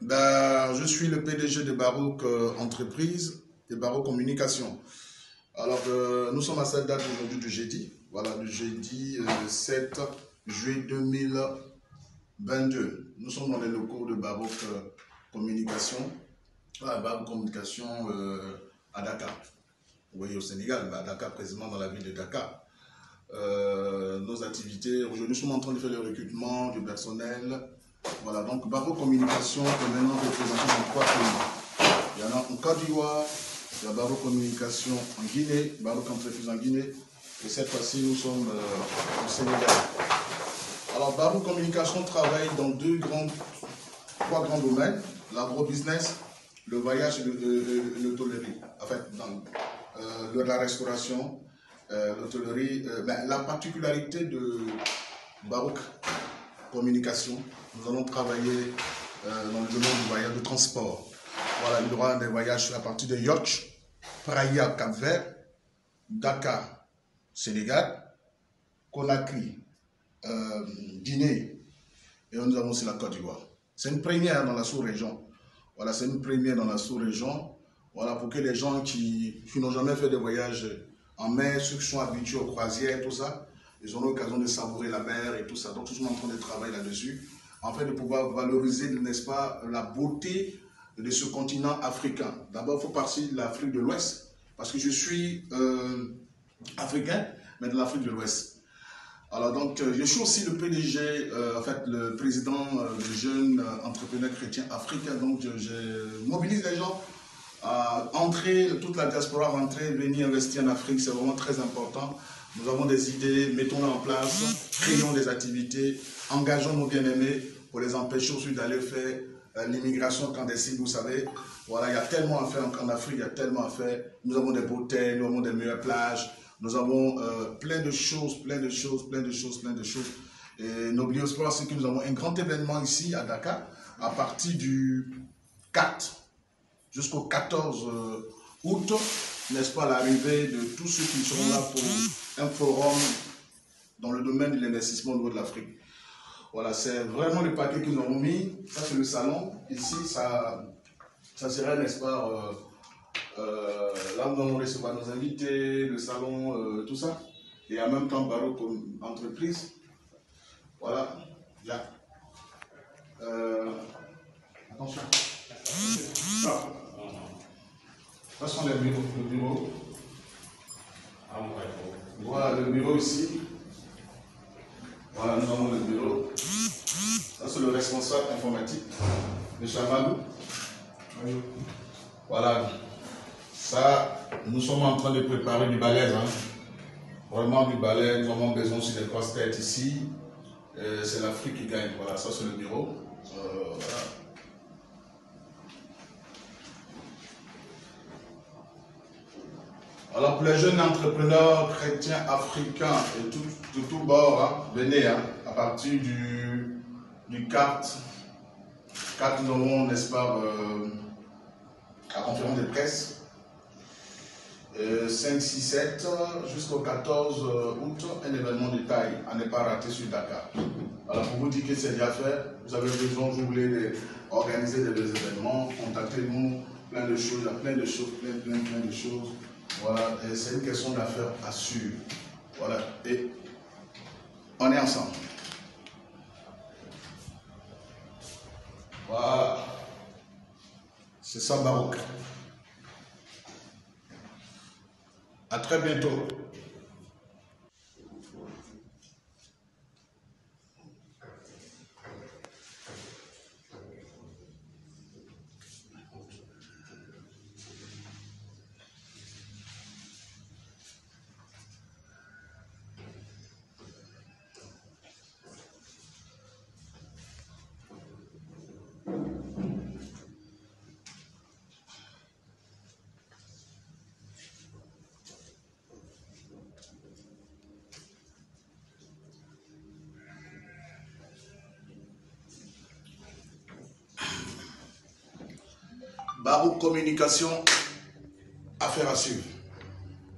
ben, Je suis le PDG de Baroque euh, Entreprise et Baroque Communication. Alors, euh, nous sommes à cette date aujourd'hui du jeudi. Voilà, le jeudi 7 juillet 2022. Nous sommes dans les locaux de Baroque Communication. Voilà, Baroque Communication à Dakar. Vous voyez, au Sénégal, à Dakar, précisément dans la ville de Dakar. nos activités, aujourd'hui, nous sommes en train de faire le recrutement du personnel voilà, donc Baro Communication est maintenant représenté dans trois pays. Il y en a en Côte d'Ivoire, il y a Baro Communication en Guinée, Baro Entreprise en Guinée, et cette fois-ci nous sommes euh, au Sénégal. Alors Baro Communication travaille dans deux trois grands domaines, l'agro-business, le voyage et l'hôtellerie. En fait, dans euh, la restauration, euh, l'hôtellerie, ben, la particularité de Baroque communication, nous allons travailler euh, dans le domaine du voyage de transport. Voilà, il y aura des voyages à partir de Yoch, Praia, Cap-Vert, Dakar, Sénégal, Conakry, euh, Guinée, et nous avons aussi la Côte d'Ivoire. C'est une première dans la sous-région. Voilà, c'est une première dans la sous-région. Voilà, pour que les gens qui, qui n'ont jamais fait de voyage en mer, ceux qui sont habitués aux croisières, tout ça, ils auront l'occasion de savourer la mer et tout ça. Donc, est en train de travailler là-dessus, fait, de pouvoir valoriser, n'est-ce pas, la beauté de ce continent africain. D'abord, il faut partir de l'Afrique de l'Ouest, parce que je suis euh, africain, mais de l'Afrique de l'Ouest. Alors, donc, euh, je suis aussi le PDG, euh, en fait, le président des jeunes entrepreneurs chrétiens africains. Donc, je, mobilise les gens entrer, toute la diaspora rentrer, venir investir en Afrique. C'est vraiment très important. Nous avons des idées, mettons-les en place, créons des activités, engageons nos bien-aimés pour les empêcher aussi d'aller faire euh, l'immigration clandestine, vous savez. Voilà, il y a tellement à faire en Afrique, il y a tellement à faire. Nous avons des beautés, nous avons des meilleures plages, nous avons euh, plein de choses, plein de choses, plein de choses, plein de choses. Et n'oublions pas aussi que nous avons un grand événement ici à Dakar, à partir du 4 jusqu'au 14 euh, août n'est-ce pas, l'arrivée de tous ceux qui seront là pour un forum dans le domaine de l'investissement au niveau de l'Afrique. Voilà, c'est vraiment le paquet que nous avons mis. Ça, c'est le salon. Ici, ça, ça serait, n'est-ce pas, euh, euh, là où nous allons recevoir nos invités, le salon, euh, tout ça. Et en même temps, Barreau comme entreprise. Voilà, bien. attention. Ça sont les bureaux. Le bureau. Voilà le bureau ici. Voilà, nous avons le bureau. Ça, c'est le responsable informatique, M. Amadou. Voilà. Ça, nous sommes en train de préparer du balèze. Hein. Vraiment du balai. Nous avons besoin aussi des grosses têtes ici. Euh, c'est l'Afrique qui gagne. Voilà, ça, c'est le bureau. Euh, voilà. Alors pour les jeunes entrepreneurs chrétiens africains et tout, de tout bord, hein, venez hein, à partir du, du 4, 4 novembre, n'est-ce pas, euh, à conférence de presse. 5, 6, 7 jusqu'au 14 euh, août, un événement de taille à ne pas rater sur Dakar. Alors pour vous dire que c'est déjà fait, vous avez besoin, vous voulez organiser des événements, contactez-nous, plein de choses, plein de choses, plein, plein, plein de choses. Voilà, c'est une question d'affaires assurée. Voilà, et on est ensemble. Voilà. C'est ça, Baroque. À très bientôt. Barou Communication, affaire à suivre.